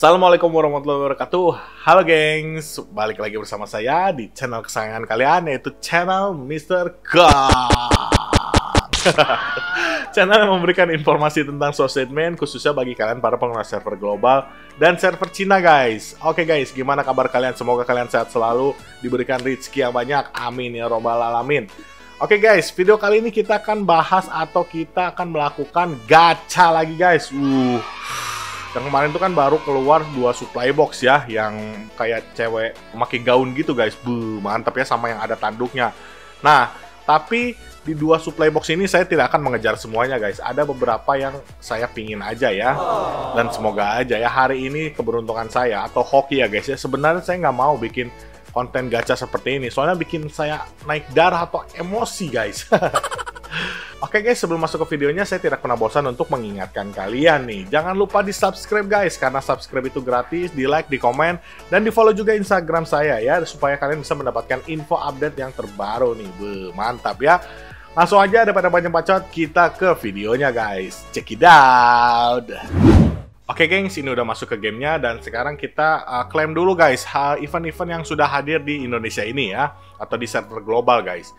Assalamualaikum warahmatullahi wabarakatuh Halo gengs Balik lagi bersama saya di channel kesayangan kalian Yaitu channel Mr. God Channel yang memberikan informasi tentang main Khususnya bagi kalian para pengguna server global Dan server Cina guys Oke guys, gimana kabar kalian? Semoga kalian sehat selalu Diberikan rezeki yang banyak Amin ya robbal alamin Oke guys, video kali ini kita akan bahas atau kita akan melakukan gacha lagi guys. Uh, yang kemarin tuh kan baru keluar dua supply box ya, yang kayak cewek pakai gaun gitu guys. Bu, mantap ya sama yang ada tanduknya. Nah, tapi di dua supply box ini saya tidak akan mengejar semuanya guys. Ada beberapa yang saya pingin aja ya. Dan semoga aja ya hari ini keberuntungan saya atau hoki ya guys ya. Sebenarnya saya nggak mau bikin konten gacha seperti ini. Soalnya bikin saya naik darah atau emosi guys. Oke guys, sebelum masuk ke videonya, saya tidak pernah bosan untuk mengingatkan kalian nih. Jangan lupa di subscribe guys, karena subscribe itu gratis, di like, di komen, dan di follow juga Instagram saya ya, supaya kalian bisa mendapatkan info update yang terbaru nih. Be, mantap ya. Langsung aja daripada banyak bacot, kita ke videonya guys. Check it out. Oke gengs, ini udah masuk ke gamenya dan sekarang kita uh, klaim dulu guys event-event yang sudah hadir di Indonesia ini ya atau di server global guys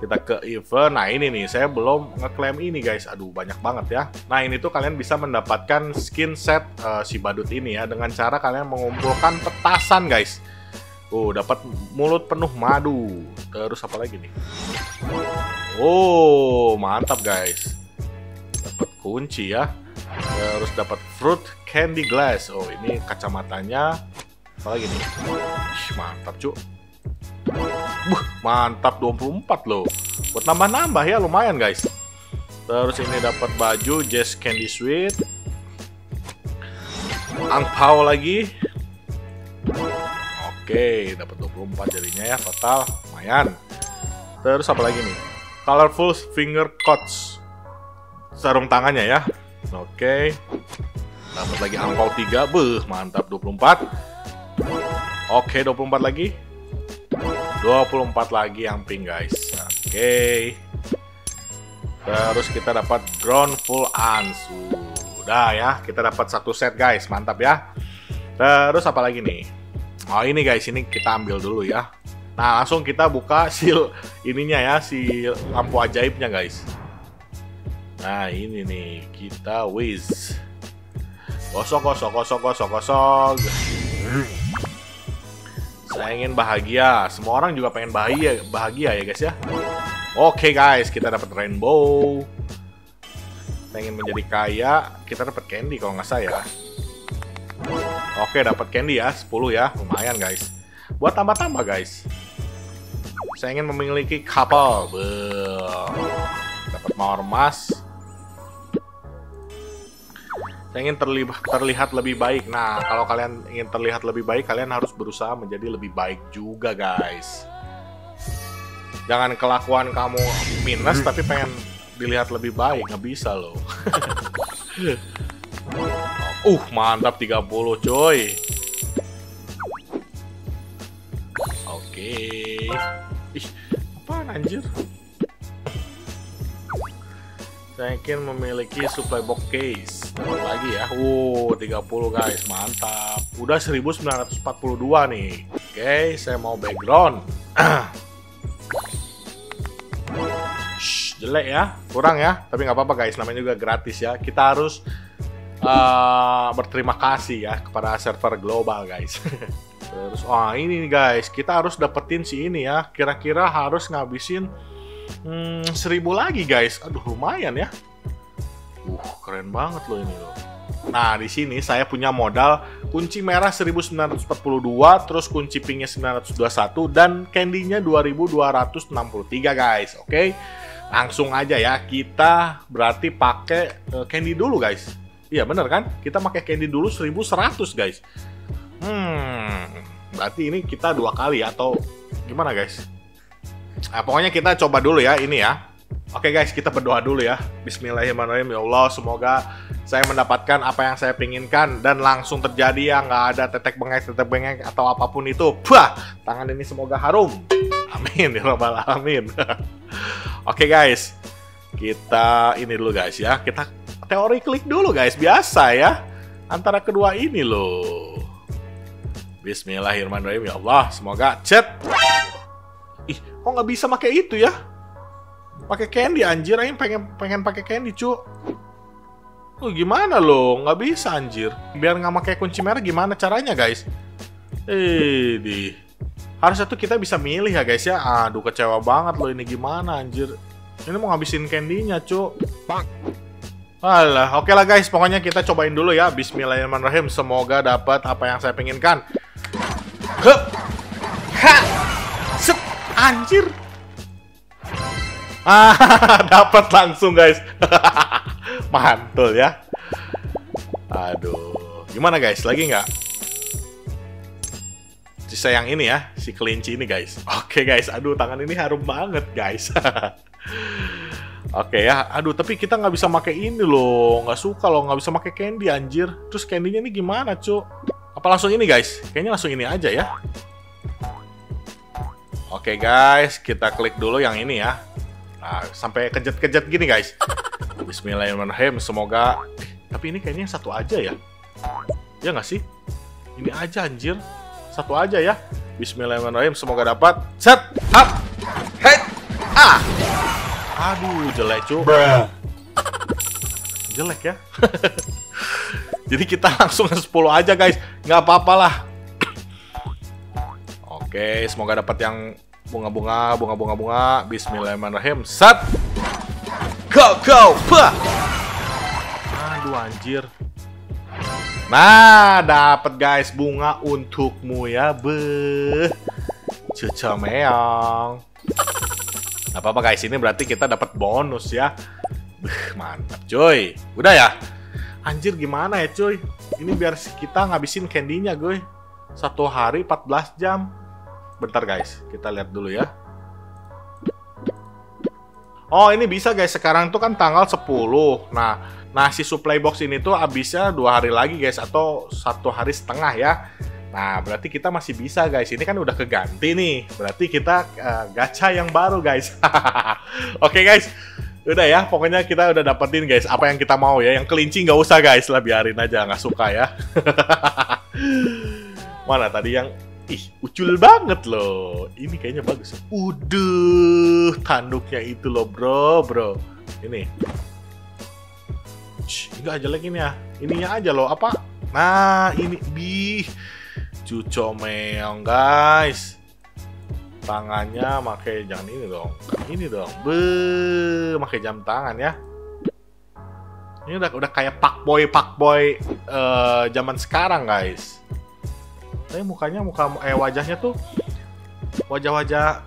kita ke event nah ini nih saya belum ngeklaim ini guys aduh banyak banget ya nah ini tuh kalian bisa mendapatkan skin set uh, si badut ini ya dengan cara kalian mengumpulkan petasan guys Oh, dapat mulut penuh madu. Terus apa lagi nih? Oh, mantap guys. Dapat kunci ya. Terus dapat fruit candy glass. Oh, ini kacamatanya. Apa lagi nih? mantap, cuk. Buh, mantap 24 loh. Buat nambah-nambah ya lumayan guys. Terus ini dapat baju Jazz Candy Sweet. Angpau lagi. Oke, dapat 24 jadinya ya total. Lumayan. Terus apa lagi nih? Colorful finger coats. Sarung tangannya ya. Oke. Dapat lagi angpau 3. Beuh, mantap 24. Oke, 24 lagi. 24 lagi yang pink guys. Oke. Okay. terus kita dapat ground full ans udah ya kita dapat satu set guys. Mantap ya. Terus apa lagi nih? Oh ini guys. Ini kita ambil dulu ya. Nah langsung kita buka seal ininya ya si lampu ajaibnya guys. Nah ini nih. Kita whiz. Gosok gosok gosok gosok gosok saya ingin bahagia. Semua orang juga pengen bahagia, bahagia ya guys ya. Oke okay, guys, kita dapat rainbow. Pengen menjadi kaya, kita dapat candy kalau nggak saya. Oke, okay, dapat candy ya, 10 ya. Lumayan guys. Buat tambah-tambah guys. Saya ingin memiliki couple. Dapat mawar emas. Saya ingin terlihat, terlihat lebih baik. Nah, kalau kalian ingin terlihat lebih baik, kalian harus berusaha menjadi lebih baik juga, guys. Jangan kelakuan kamu minus tapi pengen dilihat lebih baik, nggak bisa loh. uh, mantap 30, coy. Oke. Ih, apa anjir? Saya ingin memiliki supply box case lagi ya. Wow 30 guys mantap. Udah 1942 nih. Oke saya mau background. Shh, jelek ya. Kurang ya tapi nggak apa-apa guys namanya juga gratis ya. Kita harus uh, berterima kasih ya kepada server global guys. Terus oh, ini guys kita harus dapetin si ini ya. Kira-kira harus ngabisin hmm, seribu lagi guys. Aduh lumayan ya Uh, keren banget loh ini loh. Nah, di sini saya punya modal kunci merah 1942, terus kunci pinknya 921 dan candy-nya 2263 guys. Oke. Okay? Langsung aja ya, kita berarti pakai uh, candy dulu guys. Iya bener kan? Kita pakai candy dulu 1100 guys. Hmm, berarti ini kita dua kali atau gimana guys? Nah, pokoknya kita coba dulu ya ini ya. Oke guys, kita berdoa dulu ya. Bismillahirrahmanirrahim. Ya Allah, semoga saya mendapatkan apa yang saya pinginkan dan langsung terjadi ya. Nggak ada tetek bengek, tetek bengek atau apa pun itu. Wah, tangan ini semoga harum. Amin ya robbal alamin. Oke guys, kita ini dulu guys ya. Kita teori klik dulu guys, biasa ya. Antara kedua ini loh. Bismillahirrahmanirrahim ya Allah, semoga chat. Ih, kok nggak bisa pakai itu ya? Pakai candy anjir, aing pengen pengen pakai candy, cu. Oh, gimana lo? Nggak bisa anjir. Biar nggak pakai kunci merah gimana caranya, guys? Eh, di. Harusnya tuh kita bisa milih ya, guys ya. Aduh, kecewa banget loh ini gimana anjir. Ini mau ngabisin candy-nya, cu. Bang. Alah, oke lah guys, pokoknya kita cobain dulu ya. Bismillahirrahmanirrahim. Semoga dapat apa yang saya penginkan. Hup. Ha. Set. Anjir. Ah, dapat langsung guys. Mantul ya. Aduh, gimana guys? Lagi nggak? Sisa yang ini ya, si kelinci ini guys. Oke guys, aduh tangan ini harum banget guys. Oke ya, aduh tapi kita nggak bisa pakai ini loh, nggak suka loh, nggak bisa pakai candy anjir. Terus candynya ini gimana cu? Apa langsung ini guys? Kayaknya langsung ini aja ya. Oke guys, kita klik dulu yang ini ya. Nah, sampai kejat-kejat gini guys. Bismillahirrahmanirrahim, semoga... Tapi ini kayaknya satu aja ya. Ya nggak sih? Ini aja anjir. Satu aja ya. Bismillahirrahmanirrahim, semoga dapat. Set, up, head, ah. Aduh, jelek cu. Jelek ya. Jadi kita langsung ke 10 aja guys. Nggak apa-apa lah. Oke, semoga dapat yang bunga-bunga, bunga-bunga, bunga. Bismillahirrahmanirrahim. Set. Go, go, bah. Aduh, anjir. Nah, dapat guys bunga untukmu ya, beh. Cuca meong. Apa-apa guys, ini berarti kita dapat bonus ya. Beuh, mantap cuy. Udah ya? Anjir gimana ya cuy? Ini biar kita ngabisin candy-nya gue. Satu hari 14 jam. Bentar guys, kita lihat dulu ya. Oh ini bisa guys, sekarang tuh kan tanggal 10. Nah, nah si supply box ini tuh habisnya dua hari lagi guys, atau satu hari setengah ya. Nah, berarti kita masih bisa guys. Ini kan udah keganti nih. Berarti kita uh, gacha yang baru guys. Oke okay, guys. Udah ya, pokoknya kita udah dapetin guys apa yang kita mau ya. Yang kelinci nggak usah guys lah, biarin aja nggak suka ya. Mana tadi yang ih ucul banget loh. Ini kayaknya bagus. Udah, tanduknya itu loh bro, bro. Ini. Enggak aja lagi nih ya. Ininya aja loh, apa? Nah, ini bih cuco meong guys tangannya pakai jangan ini dong ini dong be pakai jam tangan ya ini udah udah kayak pak boy pak boy uh, zaman sekarang guys tapi mukanya muka eh wajahnya tuh wajah-wajah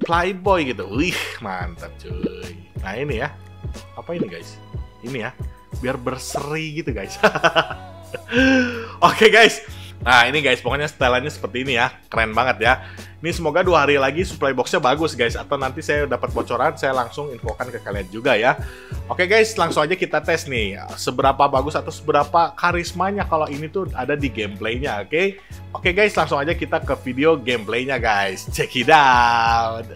playboy gitu. Wih mantap cuy. Nah ini ya. Apa ini guys? Ini ya. Biar berseri gitu guys. Oke okay, guys Nah ini guys, pokoknya setelannya seperti ini ya, keren banget ya. Ini semoga dua hari lagi supply boxnya bagus guys, atau nanti saya dapat bocoran, saya langsung infokan ke kalian juga ya. Oke guys, langsung aja kita tes nih, seberapa bagus atau seberapa karismanya kalau ini tuh ada di gameplaynya, oke? Oke guys, langsung aja kita ke video gameplaynya guys, check it out.